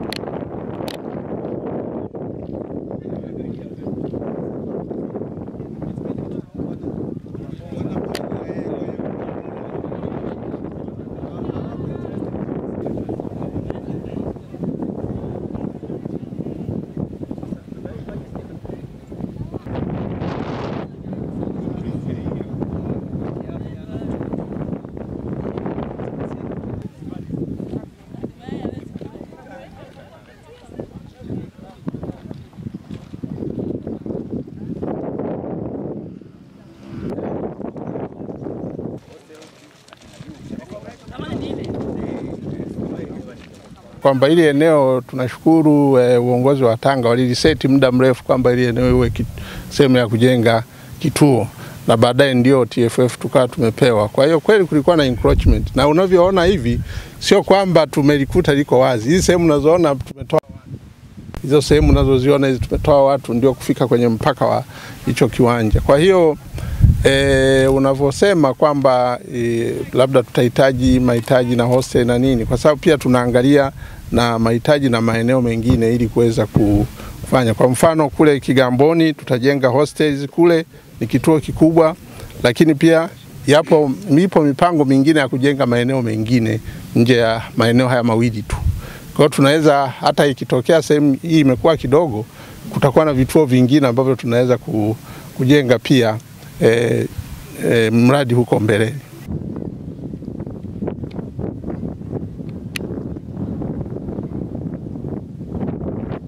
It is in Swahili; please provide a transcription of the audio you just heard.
you kwamba ili eneo tunashukuru e, uongozi wa Tanga waliliseti muda mrefu kwamba ili eneo iwe sehemu ya kujenga kituo na baadaye ndio TFF tukawa tumepewa. Kwa hiyo kweli kulikuwa na encroachment, na unavyoona hivi sio kwamba tumelikuta liko wazi. Hizi sehemu unazoona tumetoa hizo sehemu unazoziona hizi tumetoa watu ndio kufika kwenye mpaka wa hicho kiwanja. Kwa hiyo e, unavyosema kwamba e, labda tutahitaji mahitaji na hostel na nini, kwa sababu pia tunaangalia na mahitaji na maeneo mengine ili kuweza kufanya. Kwa mfano kule Kigamboni tutajenga hostels kule, ni kituo kikubwa, lakini pia yapo mipo mipango mingine ya kujenga maeneo mengine nje ya maeneo haya mawili tu. Kwa hiyo tunaweza hata ikitokea sehemu hii imekuwa kidogo, kutakuwa na vituo vingine ambavyo tunaweza kujenga pia eh, eh, mradi huko mbele.